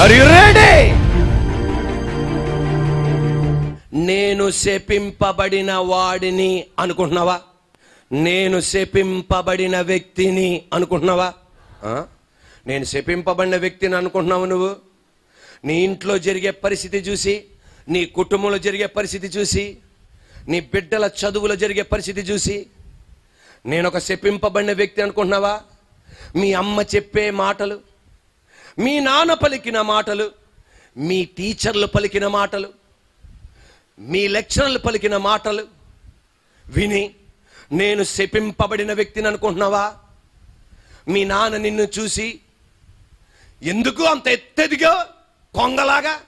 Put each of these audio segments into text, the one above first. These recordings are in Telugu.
ఆర్ యు రెడీ నేను శపింపబడిన వాడిని అనుకుంటున్నావా? నేను శపింపబడిన వ్యక్తిని అనుకుంటున్నావా? నేను శపింపబడిన వ్యక్తిని అనుకుంటున్నావు నువ్వు? నీ ఇంట్లో జరిగే పరిస్థితి చూసి నీ కుటుంబంలో జరిగే పరిస్థితి చూసి నీ బిడ్డల చదువులో జరిగే పరిస్థితి చూసి నేను ఒక శపింపబడిన వ్యక్తి అనుకుంటున్నావా? మీ అమ్మ చెప్పే మాటలు మీ నాన్న పలికిన మాటలు మీ టీచర్లు పలికిన మాటలు మీ లెక్చరర్లు పలికిన మాటలు విని నేను శపింపబడిన వ్యక్తిని అనుకుంటున్నావా? మీ నాన్న నిన్ను చూసి ఎందుకు అంత ఎత్తెదిగా కొంగలాగా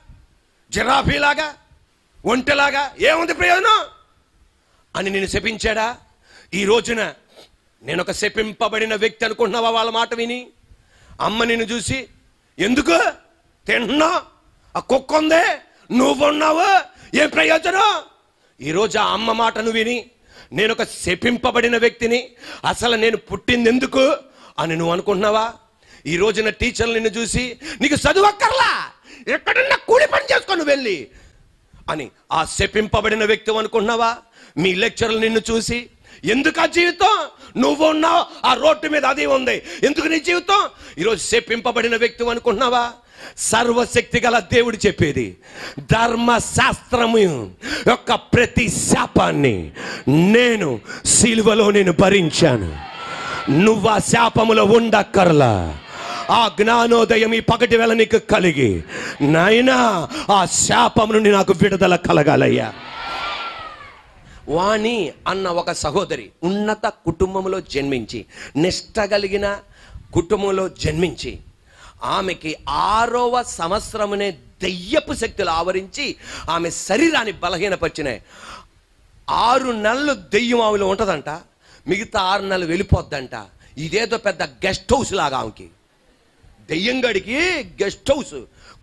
జిరాఫీలాగా ఒంటెలాగా ఏముంది ప్రయోజనం? అని నేను శపించాడా? ఈ రోజున నేను ఒక శపింపబడిన వ్యక్తి అనుకుంటున్నావా? వాళ్ళ మాట విని అమ్మ నిన్ను చూసి ఎందుకు? తింటున్నా ఆ కుక్క నువ్వు నువ్వున్నావు? ఏం ప్రయోజనం? ఈరోజు ఆ అమ్మ మాటను విని నేను ఒక శపింపబడిన వ్యక్తిని అసలు నేను పుట్టింది ఎందుకు అని నువ్వు అనుకుంటున్నావా? ఈ రోజున టీచర్లు నిన్ను చూసి నీకు చదువక్కర్లా ఎక్కడన్నా కూలి పని చేసుకొని వెళ్ళి అని ఆ శపింపబడిన వ్యక్తి అనుకుంటున్నావా? మీ లెక్చర్లు నిన్ను చూసి ఎందుకు ఆ జీవితం? నువ్వు ఉన్నావు ఆ రోడ్డు మీద అది ఉంది. ఎందుకు నీ జీవితం? ఈరోజు చెప్పింపబడిన వ్యక్తి అనుకుంటున్నావా? సర్వశక్తి గల దేవుడు చెప్పేది ధర్మశాస్త్రము యొక్క ప్రతి శాపాన్ని నేను సిలువలో నేను భరించాను. నువ్వు ఆ శాపములో ఉండక్కర్లా. ఆ జ్ఞానోదయం ఈ పగటి వేళ నీకు కలిగి నాయనా ఆ శాపం నుండి నాకు విడుదల కలగాలయ్యా. వాణి అన్న ఒక సహోదరి ఉన్నత కుటుంబంలో జన్మించి నిష్ట కలిగిన కుటుంబంలో జన్మించి ఆమెకి ఆరవ సంవత్సరమునే దెయ్యపు శక్తులు ఆవరించి ఆమె శరీరాన్ని బలహీనపరిచినాయి ఆరు నెలలు దెయ్యం ఆమెలో ఉంటుందంట. మిగతా ఆరు నెలలు వెళ్ళిపోద్దంట. ఇదేదో పెద్ద గెస్ట్ హౌస్ లాగా ఆమెకి. దెయ్యంగడికి గెస్ట్ హౌస్.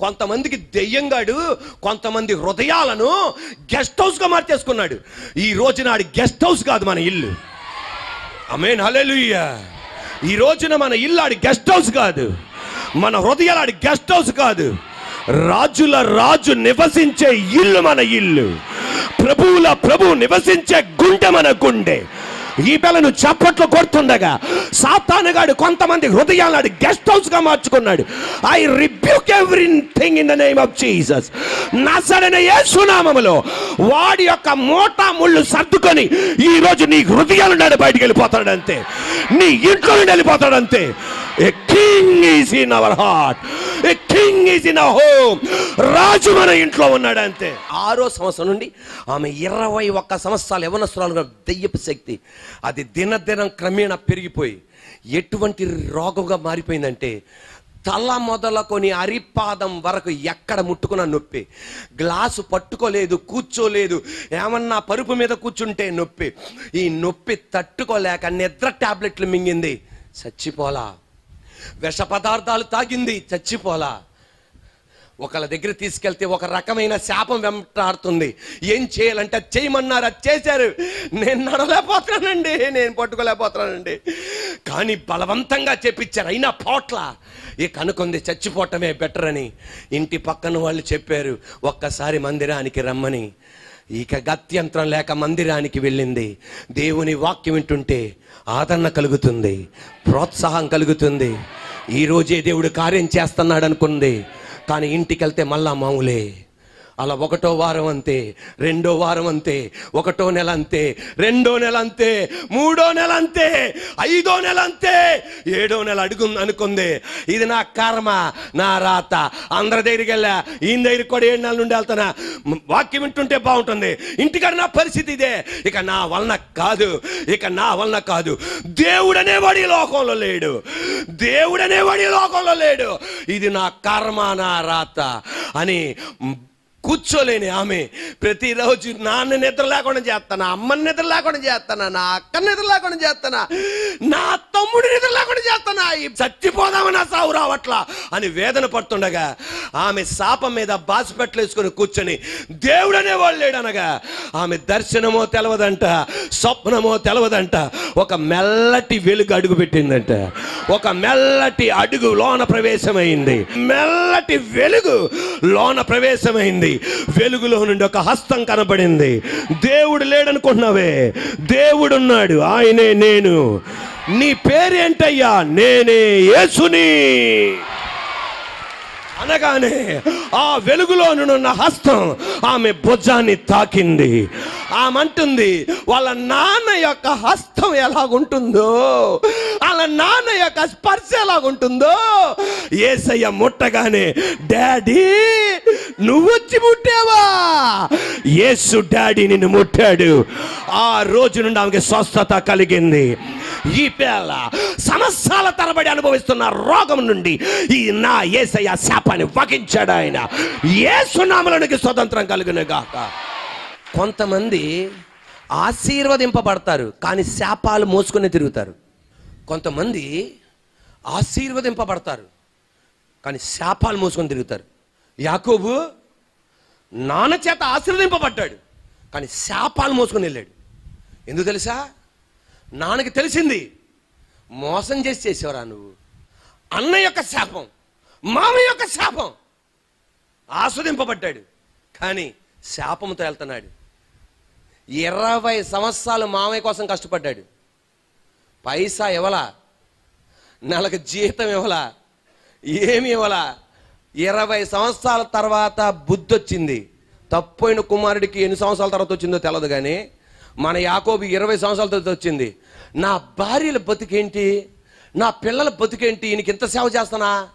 కొంతమందికి దెయ్యంగాడు కొంతమంది హృదయాలను గెస్ట్ హౌస్గా మార్చేసుకున్నాడు. ఈ రోజు నాడు గెస్ట్ హౌస్ కాదు మన ఇల్లు. అమేన్ హల్లెలూయా ఈ రోజున మన ఇల్లు ఆడి గెస్ట్ హౌస్ కాదు. మన హృదయాలు ఆడి గెస్ట్ హౌస్ కాదు. రాజుల రాజు నివసించే ఇల్లు మన ఇల్లు. ప్రభువుల ప్రభు నివసించే గుండె మన గుండె. ఈ పిల్లను చప్పట్లు కొడుతుండగా సాతానుగాడు కొంతమంది హృదయాలను గెస్ట్ హౌస్గా మార్చుకున్నాడు I rebuke everything in the name of Jesus నసడైన యేసునామములో వాడి యొక్క మోటా ముళ్ళు సర్దుకొని ఈ రోజు నీ హృదయాలు నుండి బయటికి వెళ్ళిపోతాడంతే. నీ ఇంట్లో నుండి వెళ్ళిపోతాడు అంతే king is in our heart a king is in our home రాజు మన ఇంట్లో ఉన్నాడు అంతే. ఆరో సంవత్సరం నుండి ఆమె ఇరవై ఒక్క సంవత్సరాలు యవనస్తురాలుగా దెయ్యపు శక్తి. అది దినదినం క్రమేణా పెరిగిపోయి ఎటువంటి రోగంగా మారిపోయిందంటే తల మొదలుకొని అరిపాదం వరకు ఎక్కడ ముట్టుకున్న నొప్పి. గ్లాసు పట్టుకోలేదు కూర్చోలేదు. ఏమన్నా పరుపు మీద కూర్చుంటే నొప్పి. ఈ నొప్పి తట్టుకోలేక నిద్ర టాబ్లెట్లు మింగింది. చచ్చిపోలా. విష పదార్థాలు తాగింది చచ్చిపోలా. ఒకళ్ళ దగ్గర తీసుకెళ్తే ఒక రకమైన శాపం వెంటాడుతుంది. ఏం చేయాలంటే అది చేయమన్నారు అది చేశారు. నేను నడలేకపోతున్నానండి నేను పట్టుకోలేకపోతున్నానండి. కానీ బలవంతంగా చెప్పించారు అయినా పోట్ల. ఇక అనుకుంది చచ్చిపోవటమే బెటర్ అని ఇంటి పక్కన వాళ్ళు చెప్పారు ఒక్కసారి మందిరానికి రమ్మని. ఇక గత్యంతరం లేక మందిరానికి వెళ్ళింది. దేవుని వాక్యం వింటుంటే ఆదరణ కలుగుతుంది ప్రోత్సాహం కలుగుతుంది. ఈరోజే దేవుడు కార్యం చేస్తున్నాడు అనుకుంది కానీ ఇంటికి వెళ్తే మళ్ళా మామూలే. అలా ఒకటో వారం అంతే రెండో వారం అంతే ఒకటో నెల అంతే రెండో నెల అంతే మూడో నెల అంతే ఐదో నెల అంతే ఏడో నెల అడుగు అనుకుంది. ఇది నా కర్మ నా రాత. అందరి దగ్గరికి వెళ్ళా ఈయన దగ్గరికి కూడా ఏడు నెలల నుండి వెళ్తానా వాక్యం వింటుంటే బాగుంటుంది. ఇంటికాడ నా పరిస్థితి ఇదే. ఇక నా వలన కాదు ఇక నా వలన కాదు. దేవుడనేవాడు ఈ లోకంలో లేడు. దేవుడనేవాడు ఈ లోకంలో లేడు. ఇది నా కర్మ నా రాత అని కూర్చోలేని ఆమె. ప్రతిరోజు నాన్న నిద్ర లేకుండా చేస్తానా అమ్మని నిద్ర లేకుండా చేస్తానా నా అక్క నిద్ర లేకుండా చేస్తానా నా తమ్ముడి నిద్ర లేకుండా చేస్తానా ఈ చచ్చిపోదామని నా సావు రావట్లా అని వేదన పడుతుండగా ఆమె శాపం మీద బాసిపెట్లు వేసుకొని కూర్చొని దేవుడనే వాళ్ళు లేడనగా ఆమె దర్శనమో తెలవదంట స్వప్నమో తెలవదంట ఒక మెల్లటి వెలుగు అడుగు పెట్టిందంట. ఒక మెల్లటి అడుగు లోన ప్రవేశమైంది. మెల్లటి వెలుగు లోన ప్రవేశమైంది. వెలుగులో నుండి ఒక హస్తం కనబడింది. దేవుడు లేడనుకుంటున్నావే? దేవుడు ఉన్నాడు ఆయనే నేను. నీ పేరేంటయ్యా? నేనే యేసుని. అనగానే ఆ వెలుగులో నున్న హస్తం ఆమె భుజాన్ని తాకింది. ఆమె అంటుంది వాళ్ళ నాన్న యొక్క హస్తం ఎలాగుంటుందో వాళ్ళ నాన్న యొక్క స్పర్శ ఎలాగుంటుందో? ఏసయ్య ముట్టగానే డాడీ నువ్వు వచ్చి ముట్టావా? యేసు డాడీ నిన్ను ముట్టాడు. ఆ రోజు నుండి ఆమెకి స్వస్థత కలిగింది. ఈ పేల సంవత్సరాల తరబడి అనుభవిస్తున్న రోగం నుండి ఈ నా ఏసయ్య శాపాన్ని వగించాడు ఆయన. ఏసునామలనికి స్వతంత్రం కలిగిన గాక కొంతమంది ఆశీర్వదింపబడతారు కానీ శాపాలు మోసుకొని తిరుగుతారు. కొంతమంది ఆశీర్వదింపబడతారు కానీ శాపాలు మోసుకొని తిరుగుతారు. యాకోబు నాన్న చేత ఆశీర్వదింపబడ్డాడు కానీ శాపాలు మోసుకొని వెళ్ళాడు. ఎందుకు తెలుసా? నాన్నకి తెలిసింది. మోసం చేసి చేసేవరా నువ్వు? అన్న యొక్క శాపం మామ యొక్క శాపం. ఆస్వాదింపబడ్డాడు. కానీ శాపంతో వెళ్తున్నాడు. ఇరవై సంవత్సరాలు మామయ్య కోసం కష్టపడ్డాడు. పైసా ఇవ్వలా? నెలకు జీతం ఇవ్వలా? ఏమి ఇవ్వలా? ఇరవై సంవత్సరాల తర్వాత బుద్ధి వచ్చింది తప్పైన కుమారుడికి ఎన్ని సంవత్సరాల తర్వాత వచ్చిందో తెలియదు కానీ మన యాకోబు ఇరవై సంవత్సరాల తర్వాత వచ్చింది. నా భార్యల బతికేంటి? నా పిల్లల బతికేంటి? ఈయనకి ఇంత సేవ చేస్తానా?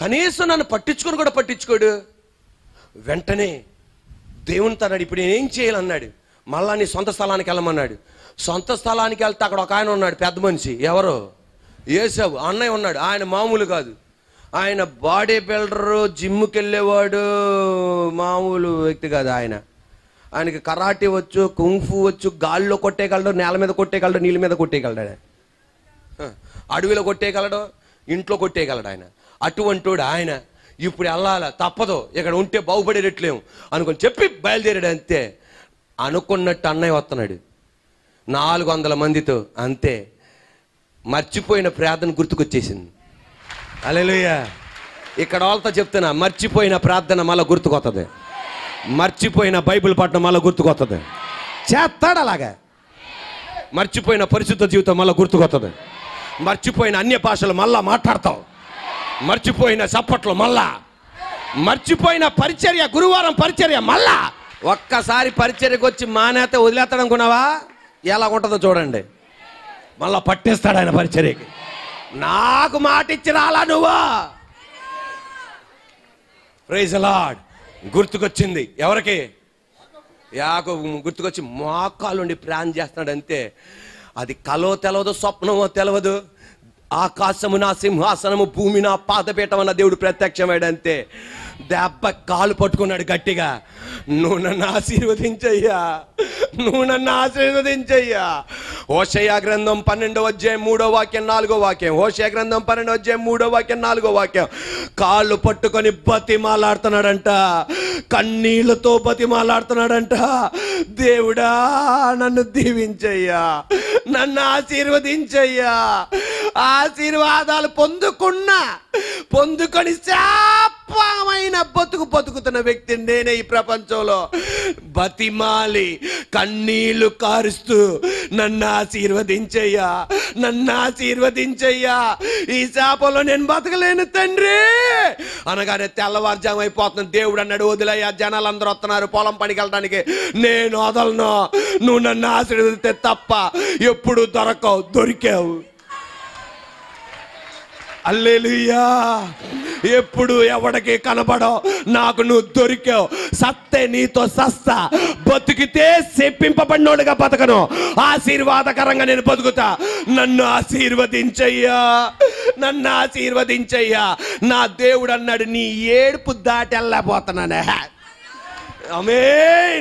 కనీసం నన్ను పట్టించుకొని కూడా పట్టించుకోడు. వెంటనే దేవుని తన్నాడు ఇప్పుడు నేనేం ఏం చేయాలన్నాడు. మళ్ళా నీ సొంత స్థలానికి వెళ్ళమన్నాడు. సొంత స్థలానికి వెళ్తే అక్కడ ఒక ఆయన ఉన్నాడు పెద్ద మనిషి. ఎవరు? ఏసావు అన్నయ్య ఉన్నాడు. ఆయన మామూలు కాదు. ఆయన బాడీ బిల్డరు జిమ్కి వెళ్ళేవాడు మామూలు వ్యక్తి కాదు ఆయన. ఆయనకి కరాటే వచ్చు కుంఫు వచ్చు గాల్లో కొట్టేయగలడు నేల మీద కొట్టేయగలడు నీళ్ళ మీద కొట్టేయగలడు ఆయన? అడవిలో కొట్టేయగలడు ఇంట్లో కొట్టేయగలడు ఆయన? అటువంటివాడు ఆయన ఇప్పుడు వెళ్ళాల? తప్పదు. ఇక్కడ ఉంటే బాగుపడేటట్లేము. అనుకొని చెప్పి బయలుదేరాడు అంతే. అనుకున్నట్టు అన్నయ్య వస్తున్నాడు. నాలుగు వందల మందితో అంతే. మర్చిపోయిన ప్రార్థన గుర్తుకొచ్చేసింది. అలెలుయ్య ఇక్కడ వాళ్ళతో చెప్తున్నా మర్చిపోయిన ప్రార్థన మళ్ళీ గుర్తుకొస్తుంది మర్చిపోయిన బైబిల్ పట్టణం మళ్ళీ గుర్తుకొస్తుంది చేస్తాడు అలాగా. మర్చిపోయిన పరిశుద్ధ జీవితం మళ్ళీ గుర్తుకొస్తుంది మర్చిపోయిన అన్య భాషలు మళ్ళా మాట్లాడతావు. మర్చిపోయిన చప్పట్లు మళ్ళా. మర్చిపోయిన పరిచర్య గురువారం పరిచర్య మళ్ళా. ఒక్కసారి పరిచర్యకు వచ్చి మానేత వదిలేస్తాడు అనుకున్నావా? ఎలా ఉంటుందో చూడండి. మళ్ళా పట్టేస్తాడు ఆయన పరిచర్యకి. నాకు మాట ఇచ్చి రాలా నువ్వా. ప్రైజ్ లాడ్ గుర్తుకొచ్చింది. ఎవరికి? యాకో గుర్తుకొచ్చి మోకాలుండి ప్రాణం చేస్తున్నాడు అంతే అది కలో తెలవదు స్వప్నమో తెలవదు. ఆకాశము నా సింహాసనము భూమి నా పాదపీఠం అన్న దేవుడు ప్రత్యక్షమైడంతే దెబ్బ కాలు పట్టుకున్నాడు గట్టిగా. నువ్వు నన్ను ఆశీర్వదించయ్యా. నువ్వు నన్ను ఆశీర్వదించయ్యా. హోషయ గ్రంథం పన్నెండో అధ్యాయం మూడో వాక్యం నాలుగో వాక్యం. హోషయ గ్రంథం పన్నెండో అధ్యాయం మూడో వాక్యం నాలుగో వాక్యం. కాళ్ళు పట్టుకొని బతిమాలాడుతున్నాడంట. కన్నీళ్ళతో బతిమాలాడుతున్నాడంట. దేవుడా నన్ను దీవించయ్యా. నన్ను ఆశీర్వదించయ్యా. ఆశీర్వాదాలు పొందుకున్నా పొందుకొని శాపమైన బతుకు బతుకుతున్న వ్యక్తి నేనే ఈ ప్రపంచంలో. బతిమాలి కన్నీళ్ళు కారుస్తూ నన్ను ఆశీర్వదించయ్యా నన్ను ఆశీర్వదించయ్యా. ఈ శాపంలో నేను బతకలేను తండ్రి. అనగానే తెల్లవారుజాము అయిపోతుంది దేవుడు అన్నాడు వదిలయ్యా జనాలు అందరూ వస్తున్నారు పొలం పనికి వెళ్ళడానికి. నేను వదలను. నువ్వు నన్ను ఆశీర్వదిస్తే తప్ప ఎప్పుడు దొరకవు దొరికావు. అల్లెలుయా. ఎప్పుడు ఎవడికి కనబడో నాకు నువ్వు దొరికావు. సత్తే నీతో సస్తా. బతికితే చెప్పింపబడినోడుగా బతకను. ఆశీర్వాదకరంగా నేను బతుకుతా. నన్ను ఆశీర్వదించయ్యా. నన్ను ఆశీర్వదించయ్యా. నా దేవుడు అన్నాడు నీ ఏడుపు దాటి వెళ్ళబోతున్నానే అమే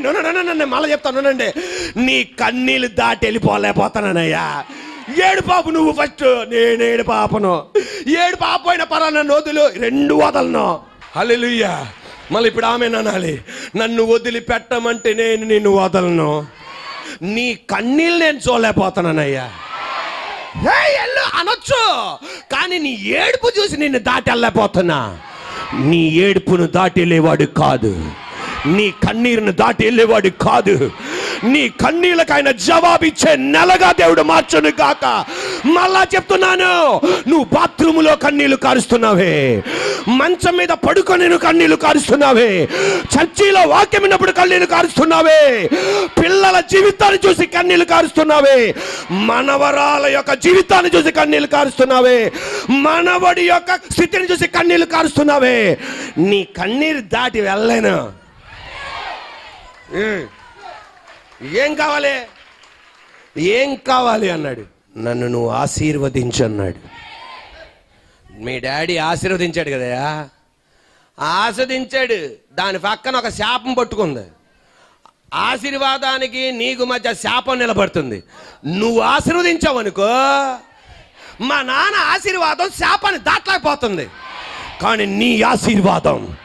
మళ్ళీ చెప్తాను నండి నీ కన్నీళ్ళు దాటి వెళ్ళిపోలేకపోతానయ్యా ఏడు పాపు నువ్వు ఫస్ట్. నేను ఏడు పాపను. ఏడు పాప అయిన నన్ను వదులు రెండు వదలను. హల్లెలూయా. మళ్ళీ ఇప్పుడు ఆమె అనాలి. నన్ను వదిలిపెట్టమంటే నేను నిన్ను వదలను. నీ కన్నీళ్ళు నేను చూడలేకపోతున్నానయ్యా. "హే, ఎల్లు అనొచ్చు. కానీ నీ ఏడుపు చూసి నిన్ను దాటి నీ ఏడుపును దాటి వెళ్ళేవాడు కాదు. నీ కన్నీరును దాటి వెళ్ళేవాడు కాదు. నీ కన్నీళ్ళకైన జవాబిచ్చే నెలగా దేవుడు మార్చును కాక మళ్ళా చెప్తున్నాను నువ్వు బాత్రూములో కన్నీళ్ళు కారుస్తున్నావే. మంచం మీద పడుకొని నువ్వు కన్నీళ్ళు కారుస్తున్నావే. చర్చిలో వాక్యం విన్నప్పుడు కన్నీళ్ళు కారుస్తున్నావే. పిల్లల జీవితాన్ని చూసి కన్నీళ్ళు కారుస్తున్నావే. మనవరాల యొక్క జీవితాన్ని చూసి కన్నీళ్ళు కారుస్తున్నావే. మనవడి యొక్క స్థితిని చూసి కన్నీళ్ళు కారుస్తున్నావే. నీ కన్నీరు దాటి వెళ్ళలేను? ఏం కావాలి? ఏం కావాలి అన్నాడు. నన్ను నువ్వు ఆశీర్వదించు అన్నాడు మీ డాడీ ఆశీర్వదించాడు కదయా ఆస్వాదించాడు దాని పక్కన ఒక శాపం పట్టుకుంది. ఆశీర్వాదానికి నీకు మధ్య శాపం నిలబడుతుంది. నువ్వు ఆశీర్వదించావనుకో మా నాన్న ఆశీర్వాదం శాపాన్ని దాటలేకపోతుంది. కానీ నీ ఆశీర్వాదం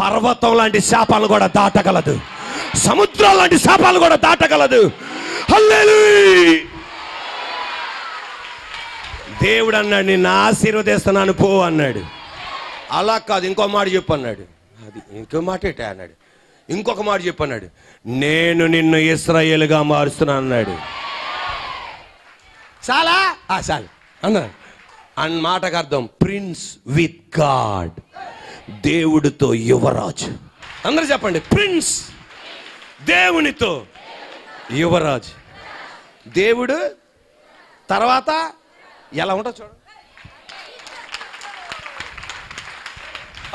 పర్వతం లాంటి శాపాలను కూడా దాటగలదు. సముద్రం లాంటి శాపాలు కూడా దాటగలదు. దేవుడు అన్నాడు నిన్ను ఆశీర్వదిస్తున్నాను పో అన్నాడు. అలా కాదు ఇంకో మాట చెప్పు అన్నాడు. అది ఇంకో మాట ఏంటి అన్నాడు. ఇంకొక మాట చెప్పు అన్నాడు. నేను నిన్ను ఇస్రాయేలుగా మారుస్తున్నాను అన్నాడు. చాలా? ఆ, చాలు. అన్నాడు అన్న మాటకు అర్థం. Prince with God. దేవుడితో యువరాజు. అందరూ చెప్పండి. ప్రిన్స్ దేవునితో. యువరాజు. దేవుడు తర్వాత ఎలా ఉంటుంది చూడండి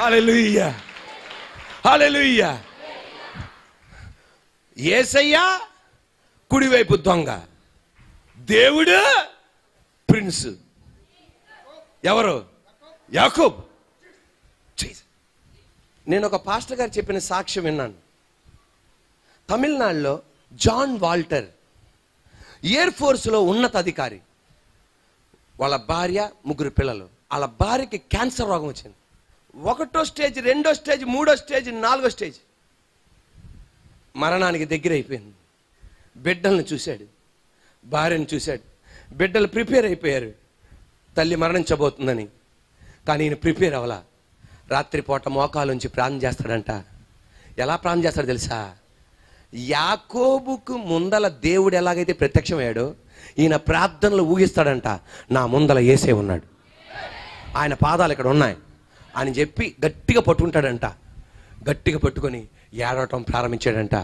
హాలెలుయ్యా హాలెలుయ్యా ఏసయ్యా కుడివైపు దొంగ. దేవుడు ప్రిన్స్. ఎవరు? యాకూబ్. నేను ఒక పాస్టర్ గారు చెప్పిన సాక్ష్యం విన్నాను. తమిళనాడులో జాన్ వాల్టర్ ఎయిర్ ఫోర్స్లో ఉన్నత అధికారి వాళ్ళ భార్య ముగ్గురు పిల్లలు. వాళ్ళ భార్యకి క్యాన్సర్ రోగం వచ్చింది. ఒకటో స్టేజ్ రెండో స్టేజ్ మూడో స్టేజ్ నాలుగో స్టేజ్. మరణానికి దగ్గర అయిపోయింది. బిడ్డల్ని చూశాడు. భార్యను చూశాడు. బిడ్డలు ప్రిపేర్ అయిపోయారు. తల్లి మరణించబోతుందని. కానీ ఈయన ప్రిపేర్ అవ్వలా. రాత్రిపూట మోకాలుంచి ప్రాణం చేస్తాడంట. ఎలా ప్రాణం చేస్తాడు తెలుసా? యాకోబుకు ముందల దేవుడు ఎలాగైతే ప్రత్యక్షమయ్యాడో ఈయన ప్రార్థనలు ఊగిస్తాడంట నా ముందల ఏసే ఉన్నాడు. ఆయన పాదాలు ఇక్కడ ఉన్నాయి. అని చెప్పి గట్టిగా పట్టుకుంటాడంట. గట్టిగా పట్టుకొని ఏడవటం ప్రారంభించాడంట.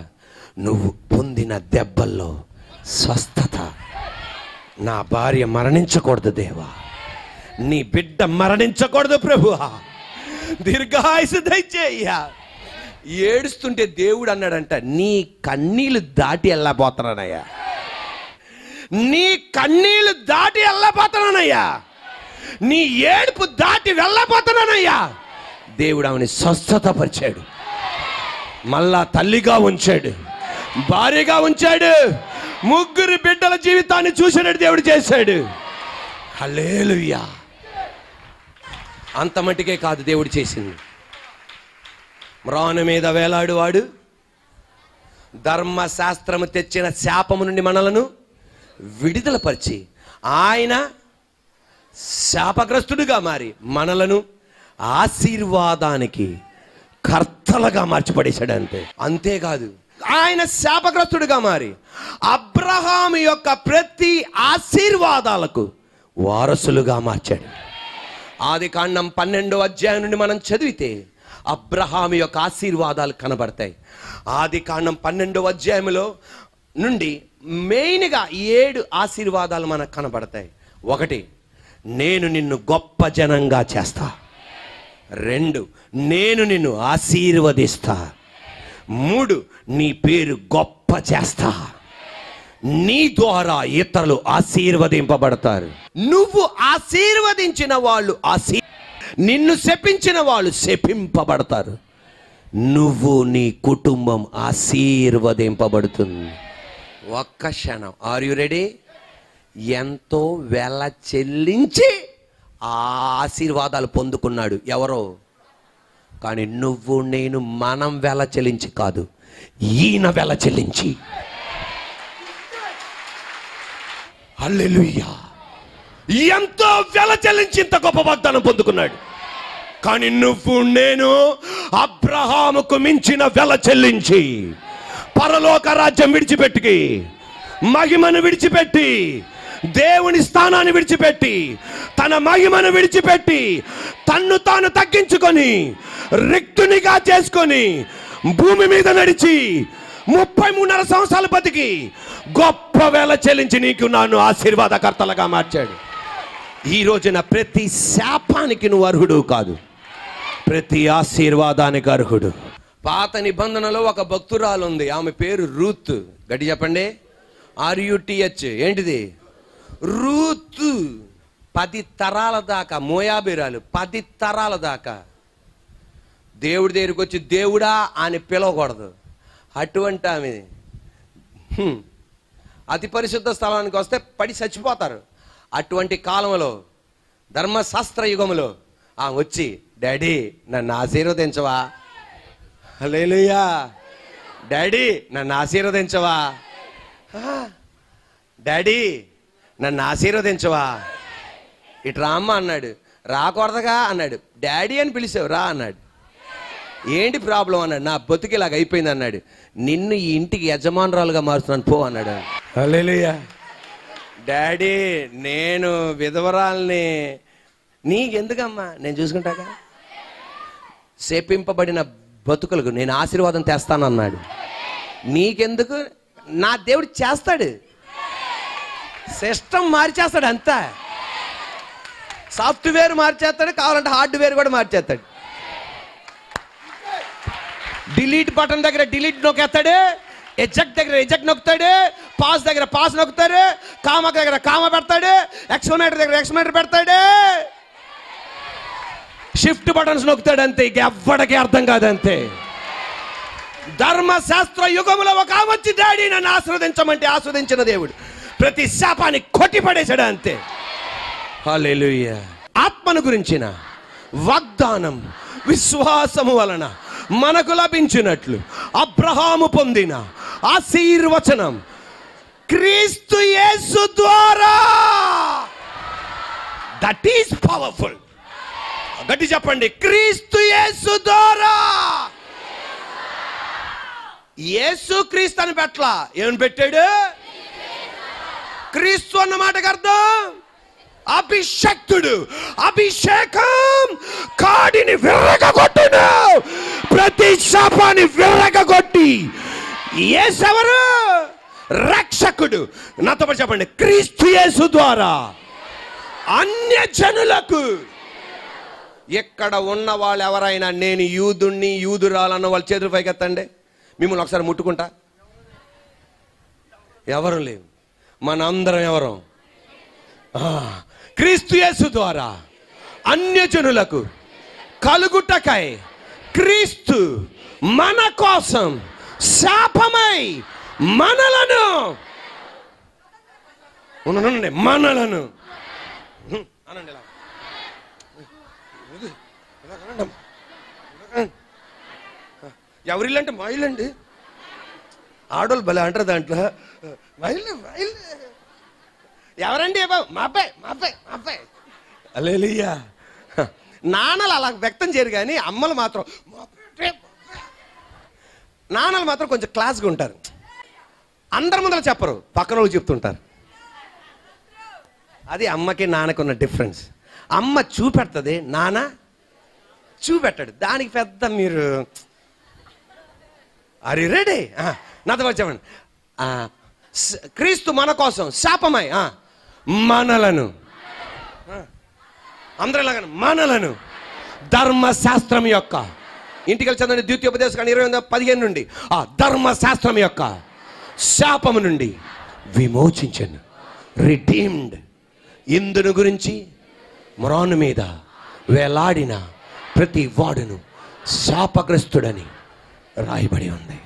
నువ్వు పొందిన దెబ్బల్లో స్వస్థత. నా భార్య మరణించకూడదు దేవా. నీ బిడ్డ మరణించకూడదు ప్రభువా. దీర్ఘాయుసు దయచేయ్యా. ఏడుస్తుంటే దేవుడు అన్నాడంట నీ కన్నీళ్ళు దాటి వెళ్ళబోతున్నానయ్యా. నీ కన్నీళ్ళు దాటి వెళ్ళబోతున్నానయ్యా. నీ ఏడుపు దాటి వెళ్ళబోతున్నానయ్యా. దేవుడు ఆమెని స్వస్థత పరిచాడు మళ్ళా తల్లిగా ఉంచాడు. భార్యగా ఉంచాడు. ముగ్గురు బిడ్డల జీవితాన్ని చూసినట్టు దేవుడు చేశాడు. హలేలుయ్యా అంత మటుకే కాదు దేవుడు చేసింది. మ్రాను మీద వేలాడువాడు. ధర్మశాస్త్రము తెచ్చిన శాపము నుండి మనలను విడుదలపరిచి ఆయన శాపగ్రస్తుడుగా మారి మనలను ఆశీర్వాదానికి కర్తలుగా మార్చిపడేశాడు అంతే. అంతేకాదు ఆయన శాపగ్రస్తుడుగా మారి అబ్రహాము యొక్క ప్రతి ఆశీర్వాదాలకు వారసులుగా మార్చాడు. ఆది కాండం పన్నెండో అధ్యాయం నుండి మనం చదివితే అబ్రహాం యొక్క ఆశీర్వాదాలు కనబడతాయి. ఆది కాండం పన్నెండవ అధ్యాయంలో నుండి మెయిన్గా ఏడు ఆశీర్వాదాలు మనకు కనబడతాయి. ఒకటి నేను నిన్ను గొప్ప జనంగా చేస్తా. రెండు నేను నిన్ను ఆశీర్వదిస్తా. మూడు నీ పేరు గొప్ప చేస్తా. నీ ద్వారా ఇతరులు ఆశీర్వదింపబడతారు. నువ్వు ఆశీర్వదించిన వాళ్ళు ఆశీ నిన్ను శపించిన వాళ్ళు శపింపబడతారు. నువ్వు నీ కుటుంబం ఆశీర్వదింపబడుతుంది. ఒక్క క్షణం. ఆర్ యు రెడీ ఎంతో వెల చెల్లించి ఆ ఆశీర్వాదాలు పొందుకున్నాడు. ఎవరో? కానీ నువ్వు నేను మనం వెల చెల్లించి కాదు. ఈయన వెల చెల్లించి. అల్లెలుయ్యా ఎంతో వెల చెల్లించి ఇంత గొప్ప వాగ్దానం పొందుకున్నాడు. కానీ నువ్వు నేను అబ్రహాముకు మించిన వెల చెల్లించి పరలోక రాజ్యం విడిచిపెట్టి మహిమను విడిచిపెట్టి దేవుని స్థానాన్ని విడిచిపెట్టి తన మహిమను విడిచిపెట్టి తన్ను తాను తగ్గించుకొని రిక్తునిగా చేసుకొని భూమి మీద నడిచి ముప్పై మూడున్నర సంవత్సరాలు బతికి గొప్ప వేళ చెల్లించి నీకు నన్ను ఆశీర్వాదకర్తలుగా మార్చాడు. ఈ రోజున ప్రతి శాపానికి నువ్వు అర్హుడు కాదు. ప్రతి ఆశీర్వాదానికి అర్హుడు. పాత నిబంధనలో ఒక భక్తురాలు ఉంది ఆమె పేరు రూత్. గట్టి చెప్పండి. ఆర్యుటిహెచ్ ఏంటిది? రూత్. పది తరాల దాకా మోయాబిరాలు పది తరాల దాకా. దేవుడి దగ్గరికి వచ్చి దేవుడా అని పిలవకూడదు. అటువంటి ఆమె. అతి పరిశుద్ధ స్థలానికి వస్తే పడి చచ్చిపోతారు. అటువంటి కాలంలో ధర్మశాస్త్ర యుగంలో ఆమె వచ్చి డాడీ నన్ను ఆశీర్వదించవా? లేలుయా డాడీ నన్ను ఆశీర్వదించవా? డాడీ నన్ను ఆశీర్వదించవా? ఇటు రామ్మ అన్నాడు. రాకూడదుగా అన్నాడు. డాడీ అని పిలిచావు రా అన్నాడు. ఏంటి ప్రాబ్లం అన్నాడు. నా బతుకు ఇలాగ అయిపోయింది అన్నాడు. నిన్ను ఈ ఇంటికి యజమానురాలుగా మారుతున్నాను పో అన్నాడు. హల్లెలూయా. డాడీ నేను విధవరాల్ని నీకెందుకమ్మా? నేను చూసుకుంటాగా? శపింపబడిన బతుకులకు నేను ఆశీర్వాదం తెస్తానన్నాడు. నీకెందుకు? నా దేవుడు చేస్తాడు. సిస్టమ్ మార్చేస్తాడు అంతా. సాఫ్ట్వేర్ మార్చేస్తాడు కావాలంటే హార్డ్వేర్ కూడా మార్చేస్తాడు. డిలీట్ బటన్ దగ్గర డిలీట్ నొక్కేస్తాడు ఎజెక్ట్ దగ్గర ఎజెక్ట్ నొక్కుతాడు పాస్ దగ్గర పాస్ నొక్కుతాడు కామ దగ్గర కామ పెడతాడు ఎక్స్మీటర్ దగ్గర ఎక్స్మీటర్ పెడతాడు. షిఫ్ట్ బటన్స్ నొక్కుతాడు అంతే ఇక ఎవ్వడికి అర్థం కాదంతే. ధర్మశాస్త్ర యుగములో ఒక వచ్చి డాడీ నన్ను ఆస్వాదించమంటే ఆస్వాదించిన దేవుడు. ప్రతి శాపాన్ని కొట్టిపడేశాడు అంతే. హల్లెలూయా. ఆత్మను గురించిన వాగ్దానం విశ్వాసము వలన మనకు లభించినట్లు అబ్రహాము పొందిన ఆశీర్వచనం క్రీస్తు యేసు ద్వారా. దట్ ఈస్ పవర్ఫుల్ గట్టి చెప్పండి. క్రీస్తు యేసు ద్వారా. యేసు క్రీస్తు అని పెట్టలా. ఏమని పెట్టాడు? క్రీస్తు అన్న మాటకు అర్థం? అభిషక్తుడు. అభిషేకం కాడిని విర్రగొట్టును ప్రతి శాపాన్ని విర్రగొట్టి ఏసెవరు రక్షకుడు. నాతో చెప్పండి. క్రీస్తు యేసు ద్వారా. అన్య జనులకు ఎక్కడ ఉన్న వాళ్ళు ఎవరైనా నేను యూదుణ్ణి యూదురాలన్న వాళ్ళ చేతులు పైకెత్తండి. మిమ్మల్ని ఒకసారి ముట్టుకుంటా? ఎవరు లేవు మనందరం ఎవరం? ఆ, క్రీస్తు యేసు ద్వారా అన్యజనులకు కలుగుటకై క్రీస్తు మన కోసం శాపమై మనలను ఉండండి మనలను. అనండి ఎవరిల్లు అంటే మా ఇల్లు అండి ఆడోళ్ళు భలే అంటారు దాంట్లో. మా ఇల్లు మా ఇల్లు ఎవరండి ఏ బాబు? మా అబ్బాయి మా అబ్బాయి మా అబ్బాయి. అలేలియా నాన్నలు అలా వ్యక్తం చేయరు కానీ అమ్మలు మాత్రం నాన్నలు మాత్రం కొంచెం క్లాస్గా ఉంటారు. అందరి ముందర చెప్పరు పక్కన వాళ్ళు చెప్తుంటారు. అది అమ్మకి నాన్నకి ఉన్న డిఫరెన్స్. అమ్మ చూపెడుతుంది నాన్న చూపెట్టాడు. దానికి పెద్ద మీరు అరి రెడీ నాతో వచ్చామండి ఆ, క్రీస్తు మన కోసం శాపమై ఆ, మనలను. ఆ, అందరూ ఇలాగ మనలను. ధర్మశాస్త్రం యొక్క ఇంటికి వెళ్ళి చదవండి ద్వితీయోపదేశ కానీ ఇరవై ఎనిమిది పదిహేను నుండి. ఆ ధర్మశాస్త్రం యొక్క శాపము నుండి విమోచించను రిడీమ్డ్ ఇందును గురించి మ్రాను మీద వేలాడిన ప్రతి వాడును శాపగ్రస్తుడని. రాయబడి ఉంది.